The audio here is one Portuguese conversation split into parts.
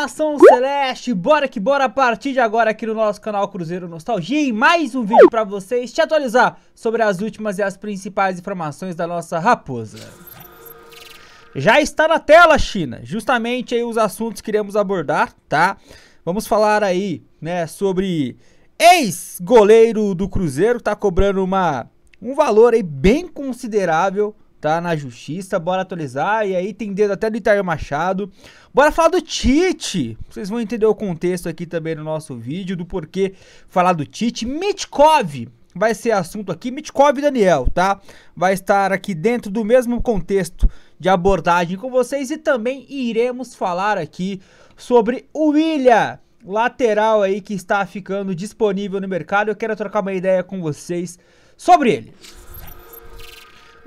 nação celeste, bora que bora a partir de agora aqui no nosso canal Cruzeiro Nostalgia e mais um vídeo pra vocês te atualizar sobre as últimas e as principais informações da nossa raposa. Já está na tela, China, justamente aí os assuntos que iremos abordar, tá? Vamos falar aí, né, sobre ex-goleiro do Cruzeiro, tá cobrando uma, um valor aí bem considerável tá na justiça, bora atualizar. E aí tem dedo até do Itair Machado. Bora falar do Tite. Vocês vão entender o contexto aqui também no nosso vídeo, do porquê falar do Tite. Mitkov vai ser assunto aqui. Mitkov e Daniel, tá? Vai estar aqui dentro do mesmo contexto de abordagem com vocês. E também iremos falar aqui sobre o William. Lateral aí que está ficando disponível no mercado. Eu quero trocar uma ideia com vocês sobre ele.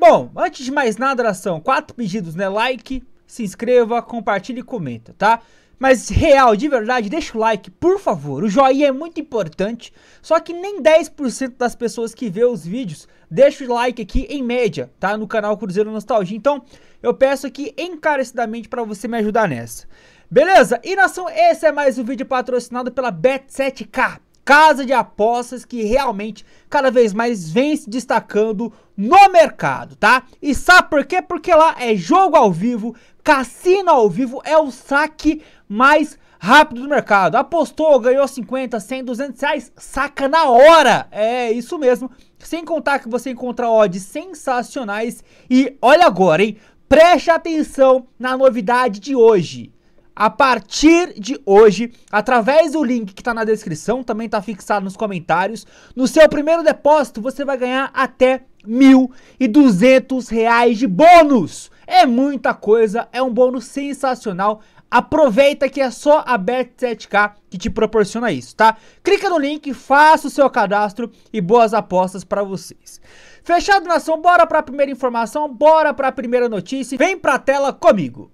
Bom, antes de mais nada, nação, quatro pedidos, né? Like, se inscreva, compartilhe e comenta, tá? Mas real, de verdade, deixa o like, por favor. O joinha é muito importante. Só que nem 10% das pessoas que vê os vídeos deixa o like aqui em média, tá? No canal Cruzeiro Nostalgia. Então, eu peço aqui encarecidamente para você me ajudar nessa. Beleza? E nação, esse é mais um vídeo patrocinado pela Bet7k casa de apostas que realmente cada vez mais vem se destacando no mercado, tá? E sabe por quê? Porque lá é jogo ao vivo, cassino ao vivo, é o saque mais rápido do mercado. Apostou, ganhou 50, 100, 200 reais, saca na hora. É isso mesmo. Sem contar que você encontra odds sensacionais. E olha agora, hein? Preste atenção na novidade de hoje a partir de hoje, através do link que está na descrição, também está fixado nos comentários, no seu primeiro depósito você vai ganhar até R$ 1.200 de bônus. É muita coisa, é um bônus sensacional. Aproveita que é só a Bet7k que te proporciona isso, tá? Clica no link, faça o seu cadastro e boas apostas para vocês. Fechado, nação? Bora para a primeira informação, bora para a primeira notícia. Vem para a tela comigo.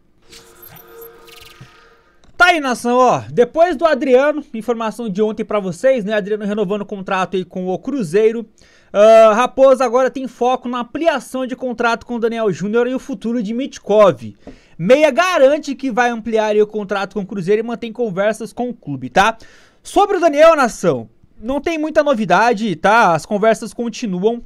Tá aí, nação, ó. Depois do Adriano, informação de ontem para vocês, né? Adriano renovando o contrato aí com o Cruzeiro. Uh, Raposa agora tem foco na ampliação de contrato com o Daniel Júnior e o futuro de Mitkov. Meia garante que vai ampliar o contrato com o Cruzeiro e mantém conversas com o clube, tá? Sobre o Daniel, nação, não tem muita novidade, tá? As conversas continuam.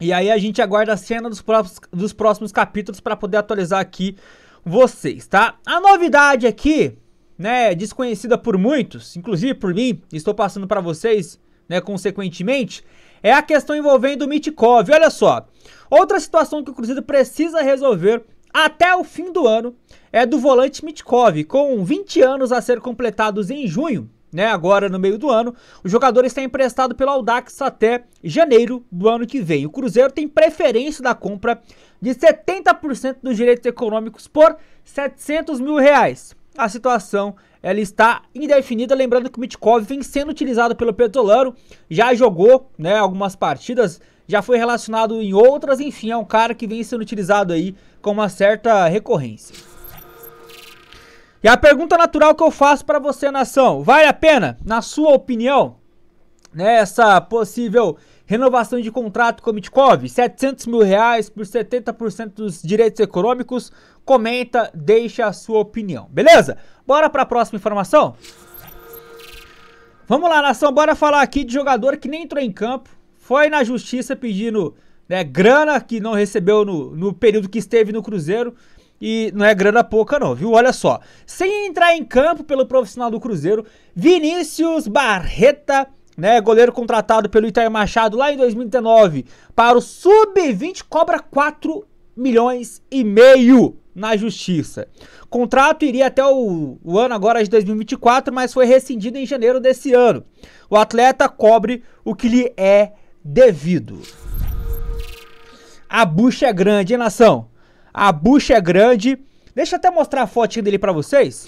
E aí a gente aguarda a cena dos próximos, dos próximos capítulos para poder atualizar aqui vocês, tá? A novidade aqui, né, desconhecida por muitos, inclusive por mim, estou passando para vocês, né, consequentemente, é a questão envolvendo o Mitkov. Olha só, outra situação que o Cruzeiro precisa resolver até o fim do ano é do volante Mitkov, com 20 anos a ser completados em junho né, agora no meio do ano, o jogador está emprestado pelo Audax até janeiro do ano que vem. O Cruzeiro tem preferência da compra de 70% dos direitos econômicos por 700 mil reais. A situação ela está indefinida, lembrando que o Mitkov vem sendo utilizado pelo Petrolano, já jogou né, algumas partidas, já foi relacionado em outras, enfim, é um cara que vem sendo utilizado aí com uma certa recorrência. E a pergunta natural que eu faço para você, nação, vale a pena, na sua opinião, né, essa possível renovação de contrato com o Mitkov? 700 mil reais por 70% dos direitos econômicos? Comenta, deixa a sua opinião, beleza? Bora para a próxima informação? Vamos lá, nação, bora falar aqui de jogador que nem entrou em campo, foi na justiça pedindo né, grana que não recebeu no, no período que esteve no Cruzeiro e não é grana pouca não, viu? Olha só, sem entrar em campo pelo profissional do Cruzeiro, Vinícius Barreta, né, goleiro contratado pelo Itair Machado lá em 2019 para o Sub-20, cobra 4 milhões e meio na justiça. Contrato iria até o, o, ano agora de 2024, mas foi rescindido em janeiro desse ano. O atleta cobre o que lhe é devido. A bucha é grande, hein, nação? A bucha é grande. Deixa eu até mostrar a fotinha dele para vocês.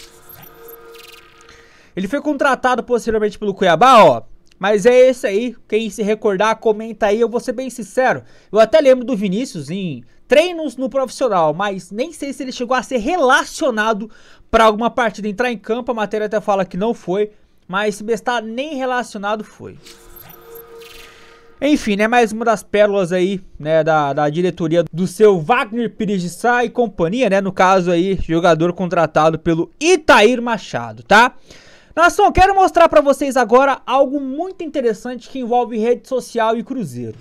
Ele foi contratado posteriormente pelo Cuiabá, ó. Mas é esse aí, quem se recordar, comenta aí, eu vou ser bem sincero. Eu até lembro do Vinícius em treinos no profissional, mas nem sei se ele chegou a ser relacionado para alguma partida entrar em campo. A matéria até fala que não foi, mas se bestar nem relacionado foi. Enfim, né, mais uma das pérolas aí, né, da, da diretoria do seu Wagner Pires de Sá e companhia, né, no caso aí, jogador contratado pelo Itair Machado, tá? Nação, quero mostrar para vocês agora algo muito interessante que envolve rede social e Cruzeiro.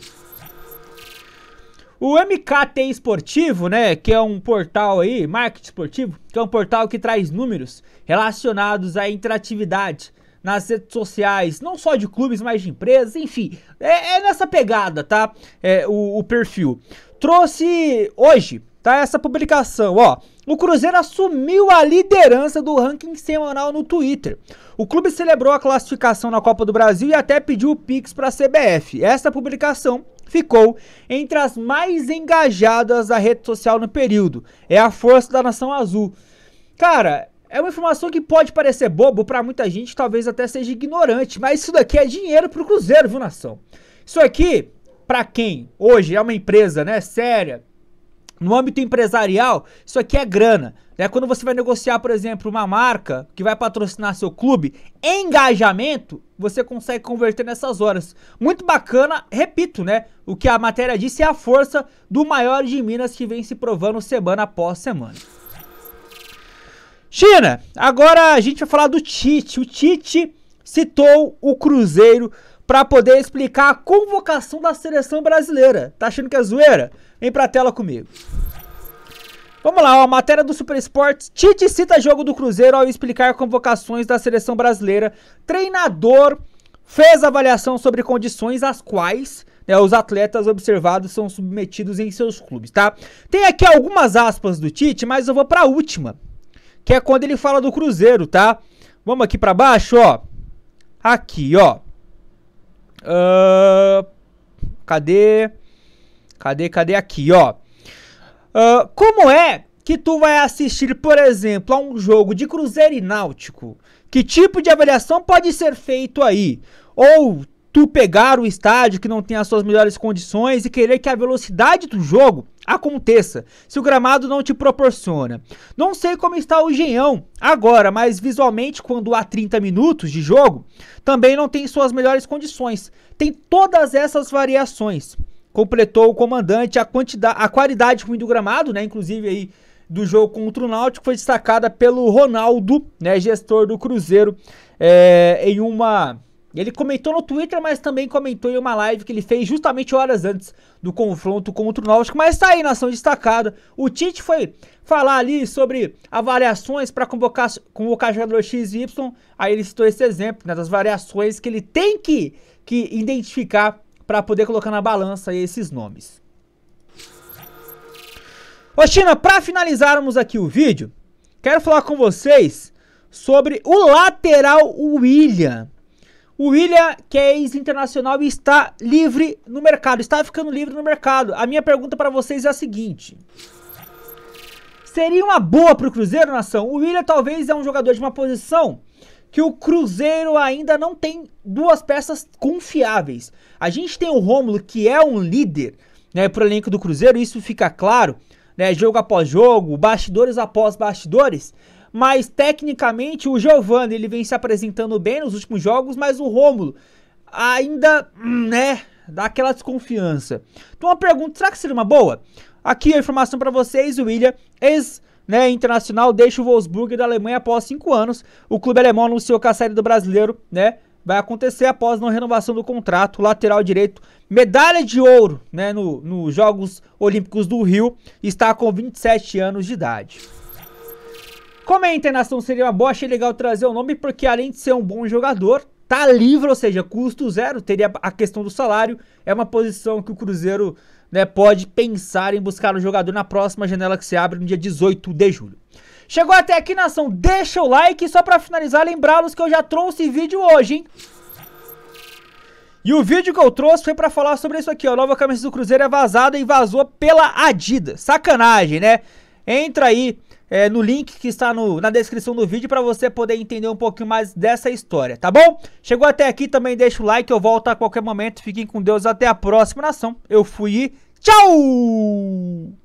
O MKT Esportivo, né, que é um portal aí, marketing esportivo, que é um portal que traz números relacionados à interatividade nas redes sociais, não só de clubes, mas de empresas, enfim, é, é nessa pegada, tá? É, o, o perfil. Trouxe hoje, tá? Essa publicação, ó. O Cruzeiro assumiu a liderança do ranking semanal no Twitter. O clube celebrou a classificação na Copa do Brasil e até pediu o Pix para a CBF. Essa publicação ficou entre as mais engajadas da rede social no período. É a força da nação azul. Cara, é uma informação que pode parecer bobo para muita gente, talvez até seja ignorante, mas isso daqui é dinheiro pro Cruzeiro, viu, nação? Isso aqui, para quem hoje é uma empresa, né, séria, no âmbito empresarial, isso aqui é grana. Né? Quando você vai negociar, por exemplo, uma marca que vai patrocinar seu clube, engajamento, você consegue converter nessas horas. Muito bacana, repito, né? O que a matéria disse é a força do maior de Minas que vem se provando semana após semana. China, agora a gente vai falar do Tite. O Tite citou o Cruzeiro para poder explicar a convocação da seleção brasileira. Tá achando que é zoeira? Vem pra tela comigo. Vamos lá, ó, matéria do Super Esportes. Tite cita jogo do Cruzeiro ao explicar convocações da seleção brasileira. Treinador fez avaliação sobre condições às quais né, os atletas observados são submetidos em seus clubes, tá? Tem aqui algumas aspas do Tite, mas eu vou para a última que é quando ele fala do Cruzeiro, tá? Vamos aqui para baixo, ó. Aqui, ó. Uh, cadê? Cadê, cadê aqui, ó? Uh, como é que tu vai assistir, por exemplo, a um jogo de Cruzeiro e Náutico? Que tipo de avaliação pode ser feito aí? Ou tu pegar o estádio que não tem as suas melhores condições e querer que a velocidade do jogo aconteça, se o gramado não te proporciona. Não sei como está o Engenhão agora, mas visualmente, quando há 30 minutos de jogo, também não tem suas melhores condições. Tem todas essas variações. Completou o comandante a quantidade, a qualidade ruim do gramado, né? Inclusive aí do jogo contra o Náutico foi destacada pelo Ronaldo, né, gestor do Cruzeiro, é, em uma ele comentou no Twitter, mas também comentou em uma live que ele fez justamente horas antes do confronto contra o Náutico. Mas tá aí na ação destacada. O Tite foi falar ali sobre avaliações para convocar, convocar jogador X e Y. Aí ele citou esse exemplo né, das variações que ele tem que, que identificar para poder colocar na balança esses nomes. Ô China, para finalizarmos aqui o vídeo, quero falar com vocês sobre o lateral William. O William, que é ex-internacional, está livre no mercado, está ficando livre no mercado. A minha pergunta para vocês é a seguinte: seria uma boa para o Cruzeiro, nação? O William talvez é um jogador de uma posição que o Cruzeiro ainda não tem duas peças confiáveis. A gente tem o Rômulo, que é um líder né, para o elenco do Cruzeiro, isso fica claro, né, jogo após jogo, bastidores após bastidores mas tecnicamente o Giovanni ele vem se apresentando bem nos últimos jogos, mas o Rômulo ainda, né, dá aquela desconfiança. Então uma pergunta, será que seria uma boa? Aqui a informação para vocês, o William, ex né, internacional, deixa o Wolfsburg da Alemanha após 5 anos. O clube alemão anunciou que a série do brasileiro, né, vai acontecer após não renovação do contrato. Lateral direito, medalha de ouro, né, nos no Jogos Olímpicos do Rio, está com 27 anos de idade. Como a internação seria uma boa, achei legal trazer o nome, porque além de ser um bom jogador, tá livre, ou seja, custo zero, teria a questão do salário, é uma posição que o Cruzeiro né, pode pensar em buscar um jogador na próxima janela que se abre no dia 18 de julho. Chegou até aqui, nação, deixa o like, só para finalizar, lembrá-los que eu já trouxe vídeo hoje, hein? E o vídeo que eu trouxe foi para falar sobre isso aqui, ó, a nova camisa do Cruzeiro é vazada e vazou pela Adidas. Sacanagem, né? Entra aí é, no link que está no, na descrição do vídeo para você poder entender um pouquinho mais dessa história, tá bom? Chegou até aqui, também deixa o like, eu volto a qualquer momento. Fiquem com Deus, até a próxima nação. Eu fui e tchau!